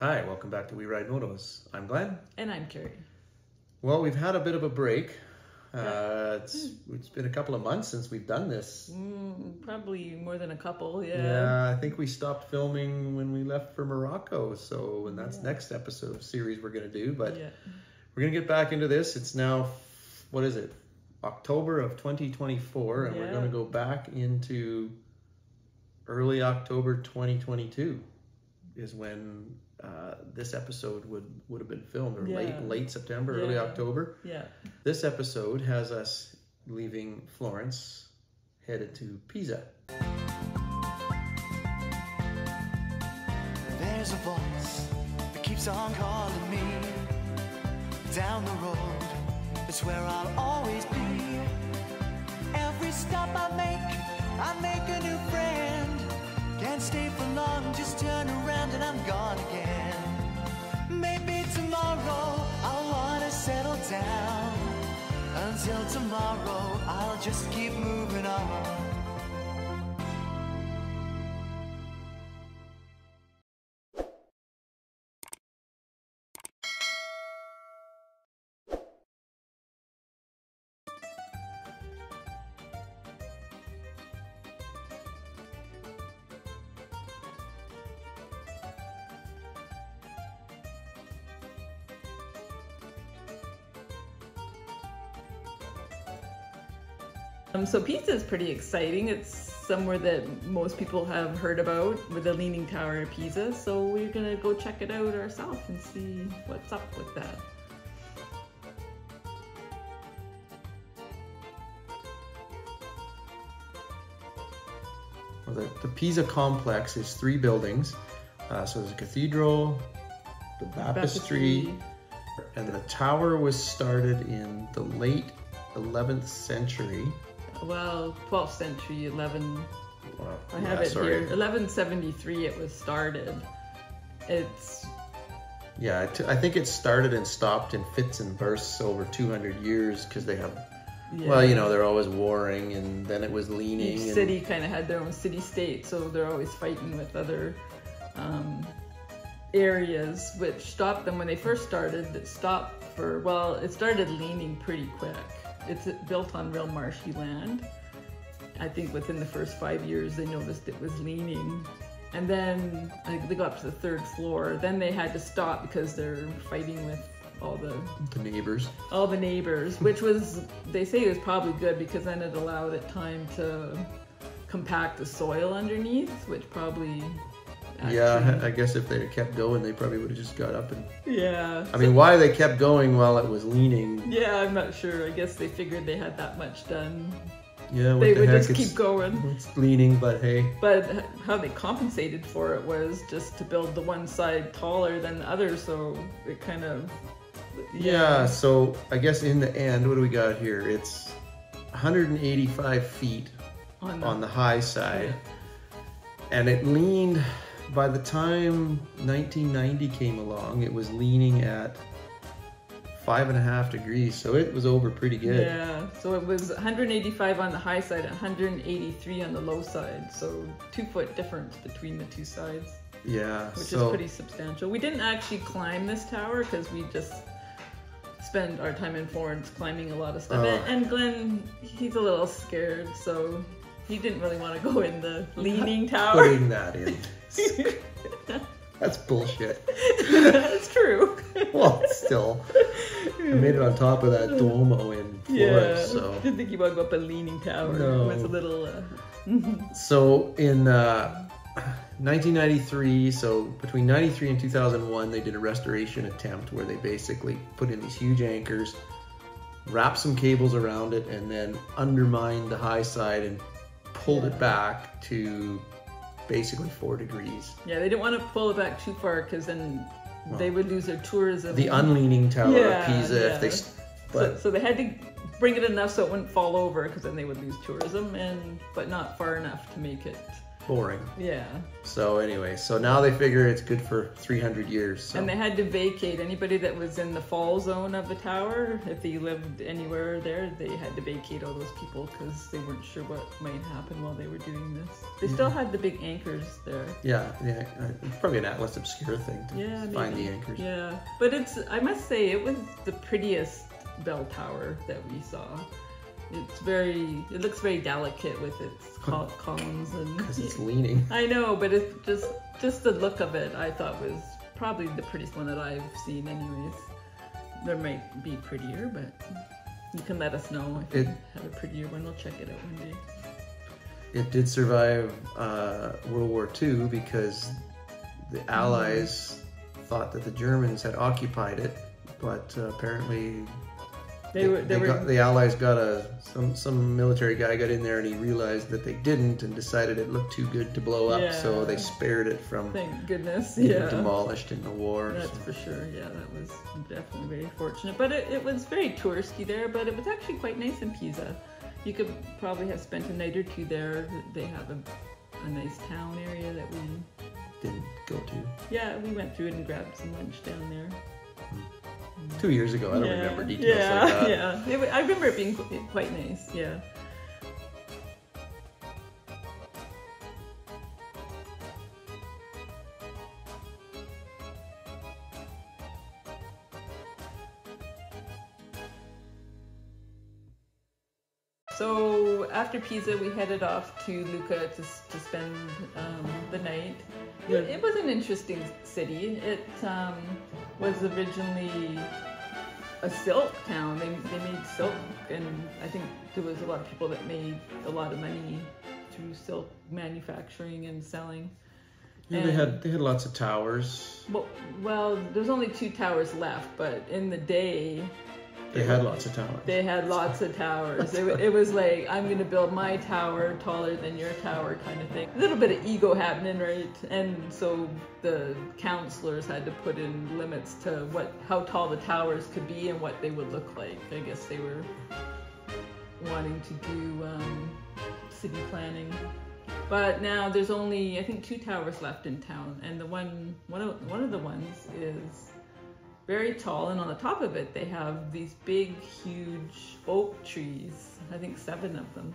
Hi, welcome back to We Ride Motoz. I'm Glenn. And I'm Carrie. Well, we've had a bit of a break. Uh, it's it's been a couple of months since we've done this. Mm, probably more than a couple, yeah. Yeah, I think we stopped filming when we left for Morocco. So, and that's Yeah. next episode series we're gonna do. But Yeah. we're gonna get back into this. It's now, what is it? October of 2024, and we're gonna go back into early October 2022 is when uh, this episode would would have been filmed, or late Yeah. late September, early October. Yeah. This episode has us leaving Florence, headed to Pisa. There's a voice that keeps on calling me down the road. It's where I'll always be. Every stop I make, I make a new friend. Can't stay for long, just turn around and I'm gone again. Maybe tomorrow I'll wanna settle down. Until tomorrow, I'll just keep moving on. Um, so Pisa is pretty exciting. It's somewhere that most people have heard about with the Leaning Tower of Pisa. So we're gonna go check it out ourselves and see what's up with that. Well, the, the Pisa complex is three buildings. Uh, so there's a cathedral, the baptistry, Baptistry. and the tower was started in the late 11th century. Well, 12th century, 11. Wow. I Yeah, have it sorry. here. 1173 it was started. It's Yeah, I think it started and stopped in fits and bursts over 200 years because they have, yeah. well, you know, they're always warring and then it was leaning. each and- city kind of had their own city state, so they're always fighting with other um, areas, which stopped them when they first started. It stopped for well, it started leaning pretty quick. It's built on real marshy land. I think within the first five years they noticed it was leaning. And then think they got up to the third floor. Then they had to stop because they're fighting with all the the neighbors. all the neighbors, which was they say it was probably good because then it allowed it time to compact the soil underneath, which probably Yeah, I guess if they had kept going, they probably would have just got up and. yeah. I mean, why they kept going while it was leaning? Yeah, I'm not sure. I guess they figured they had that much done. Yeah, they the would heck? just it's, keep going. It's leaning, but hey. But how they compensated for it was just to build the one side taller than the other, so it kind of Yeah, so I guess in the end, what do we got here? It's 185 feet on the, on the high side, and it leaned. By the time 1990 came along, it was leaning at five and a half degrees, so it was over pretty good. Yeah, so it was 185 on the high side, 183 on the low side. So two foot difference between the two sides, Yeah, which so is pretty substantial. We didn't actually climb this tower because we just spend our time in Florence climbing a lot of stuff. Oh. And, and Glenn, he's a little scared, so he didn't really want to go in the leaning tower. putting that in. That's bullshit. That's true. Well, still, I made it on top of that Duomo in yeah, Florence, so. didn't think you want to go up a leaning tower. No. It was a little. Uh, So in uh, 1993, so between 93 and 2001, they did a restoration attempt where they basically put in these huge anchors, wrapped some cables around it, and then undermined the high side and pulled it back to basically four degrees. Yeah, they didn't want to pull it back too far because then they would lose their tourism. The unleaning tower Yeah, of Pisa, if they, yeah. so, but so they had to bring it enough so it wouldn't fall over because then they would lose tourism, and but not far enough to make it. Boring. Yeah. So anyway, so now they figure it's good for 300 years. So. And they had to vacate anybody that was in the fall zone of the tower. If they lived anywhere there, they had to vacate all those people because they weren't sure what might happen while they were doing this. They still had the big anchors there. yeah, yeah, uh, it's probably an Atlas Obscura thing to Yeah, find maybe. the anchors. Yeah, but it's I must say it was the prettiest bell tower that we saw. It's very it looks very delicate with its col- columns and Because it's leaning. I know, but it's just just the look of it I thought was probably the prettiest one that I've seen anyways. There might be prettier, but you can let us know if It- you have a prettier one. We'll check it out one day. It did survive uh, World War II because the Allies thought that the Germans had occupied it, but uh, apparently They were they, were got, the Allies got a some some military guy got in there and he realized that they didn't and decided it looked too good to blow up, so they spared it from thank goodness. Yeah. demolished in the war. That's for sure. Yeah, that was definitely very fortunate. But it, it was very touristy there, but it was actually quite nice in Pisa. You could probably have spent a night or two there. They have a, a nice town area that we, Didn't go to yeah, we went through it and grabbed some lunch down there. Two years ago. I don't yeah. remember details yeah, like that. Yeah, It I remember it being quite nice. Yeah. So after Pisa, we headed off to Lucca to, to spend um, the night. It, it was an interesting city. It um, was originally a silk town. They, they made silk, and I think there was a lot of people that made a lot of money through silk manufacturing and selling. Yeah, they had they had lots of towers. Well, well, there's only two towers left, but in the day, They had lots of towers. they had lots of towers. It, it was like, I'm going to build my tower taller than your tower kind of thing. A little bit of ego happening, right? And so the counselors had to put in limits to what how tall the towers could be and what they would look like. I guess they were wanting to do um, city planning. But now there's only I think two towers left in town, and the one one of one of the ones is very tall, and on the top of it they have these big, huge oak trees. I think seven of them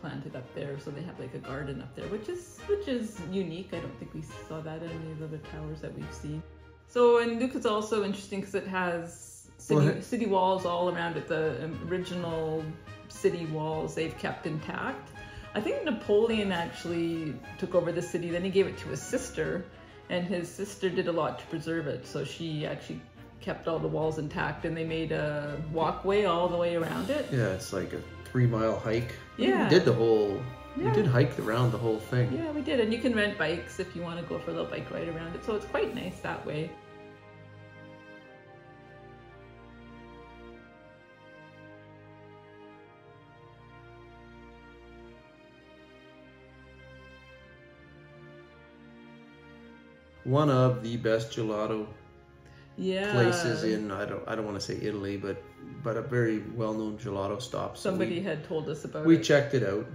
planted up there, so they have like a garden up there, which is which is unique. I don't think we saw that in any of the other towers that we've seen. So, and Lucca is also interesting because it has city, Well, city walls all around it. The um, original city walls they've kept intact. I think Napoleon actually took over the city. Then he gave it to his sister, and his sister did a lot to preserve it. So she actually kept all the walls intact, and they made a walkway all the way around it. Yeah, it's like a three mile hike. Yeah. We did the whole. Yeah. We did hike around the whole thing. Yeah, we did, and you can rent bikes if you want to go for a little bike ride around it. So it's quite nice that way. One of the best gelato Yeah. places in I don't I don't want to say Italy, but but a very well known gelato stop. So Somebody we, had told us about we it. checked it out.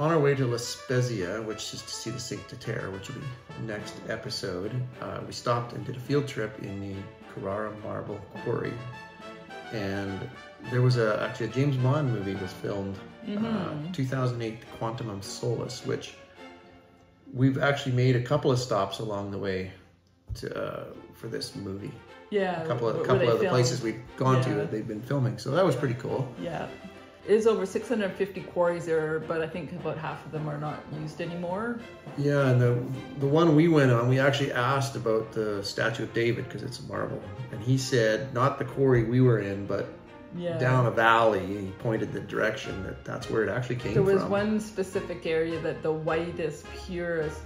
On our way to La Spezia, which is to see the Cinque Terre, which will be next episode, uh, we stopped and did a field trip in the Carrara Marble Quarry. And there was a actually a James Bond movie was filmed, uh, 2008 Quantum of Solace, which we've actually made a couple of stops along the way to uh, for this movie. yeah. A couple of where couple of the places we've gone to that they've been filming, so that was pretty cool. Yeah. Is over 650 quarries there, but I think about half of them are not used anymore. Yeah, and the the one we went on, we actually asked about the statue of David because it's a marble, and he said not the quarry we were in, but Yeah. down a valley. He pointed the direction that that's where it actually came from. There was from. one specific area that the whitest, purest.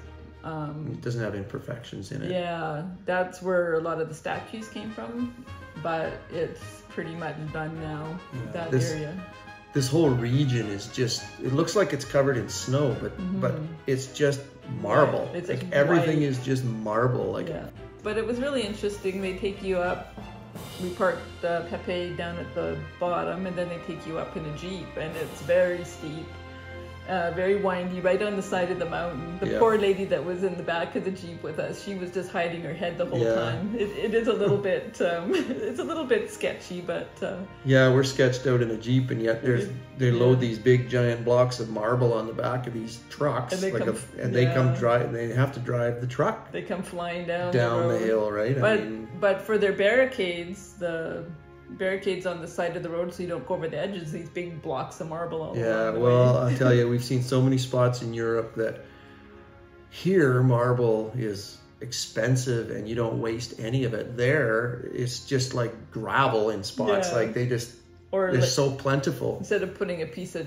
Um, It doesn't have imperfections in it. yeah, that's where a lot of the statues came from, but it's pretty much done now. Yeah. That This- area. This whole region is just it looks like it's covered in snow but but it's just marble Mm-hmm. It's like like everything is just marble like Yeah. But it was really interesting. They take you up. We parked uh, Pepe down at the bottom, and then they take you up in a jeep, and it's very steep, uh, very windy, right on the side of the mountain. The Yeah. poor lady that was in the back of the jeep with us, she was just hiding her head the whole Yeah. time. It, it is a little bit, um, it's a little bit sketchy, but uh, yeah we're sketched out in a jeep and yet there's they Yeah. load these big giant blocks of marble on the back of these trucks And they like come- a, and they come drive they have to drive the truck they come flying down down the road. hill right But i mean but for their barricades, the barricades on the side of the road so you don't go over the edges. These big blocks of marble all Yeah, well. I'll tell you, we've seen so many spots in Europe that here marble is expensive and you don't waste any of it. There, it's just like gravel in spots. Yeah. Like they just, or they're like, so plentiful. instead of putting a piece of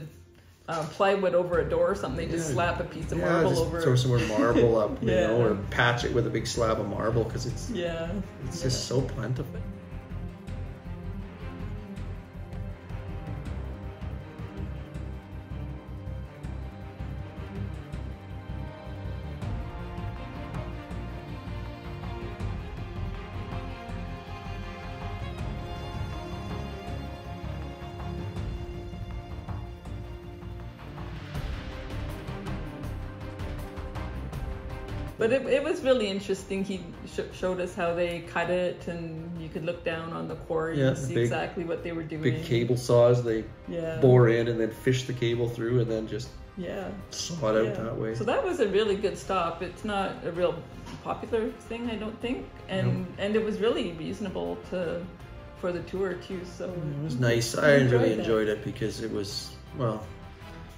um, plywood over a door or something, they just Yeah. slap a piece of Yeah, marble just over. throw some more marble up, you Yeah. know, or patch it with a big slab of marble because it's yeah, it's just so plentiful. But it, it was really interesting. He sh- showed us how they cut it, and you could look down on the quarry Yeah, and see big- exactly what they were doing. Big cable saws, they Yeah. bore in and then fish the cable through and then just Yeah. saw it out yeah. that way. So that was a really good stop. It's not a real popular thing, I don't think, and and it was really reasonable to for the tour too. So It was nice. I I enjoyed really that. enjoyed it because it was well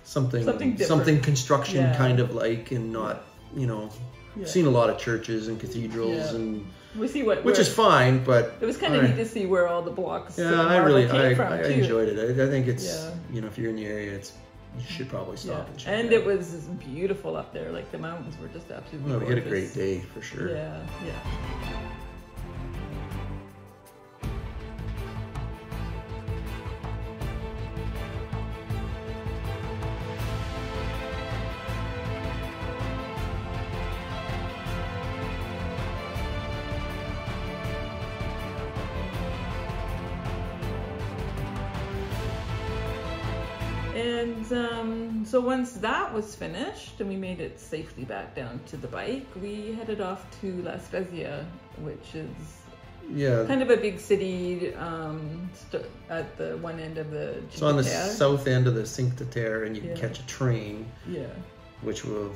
something Something something, construction Yeah. kind of like and not you know Yeah. seen a lot of churches and cathedrals Yeah. and we see what which is fine, but It was kind of neat to see where all the blocks. yeah, I really I, I enjoyed it. I, I think it's Yeah. you know if you're in the area, it's you should probably stop Yeah, and check and it, was beautiful up there. Like the mountains were just absolutely. Well, we had a great day for sure. Yeah, yeah. And um, so once that was finished and we made it safely back down to the bike, we headed off to La Spezia, which is Yeah. kind of a big city um, st- at the one end of the. It's on the Terre. south end of the Cinque Terre, and you can catch a train, Yeah. which will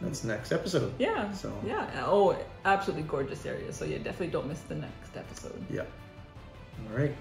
that's next episode. Yeah. So Yeah. Oh, absolutely gorgeous area. So yeah, definitely don't miss the next episode. yeah. All right.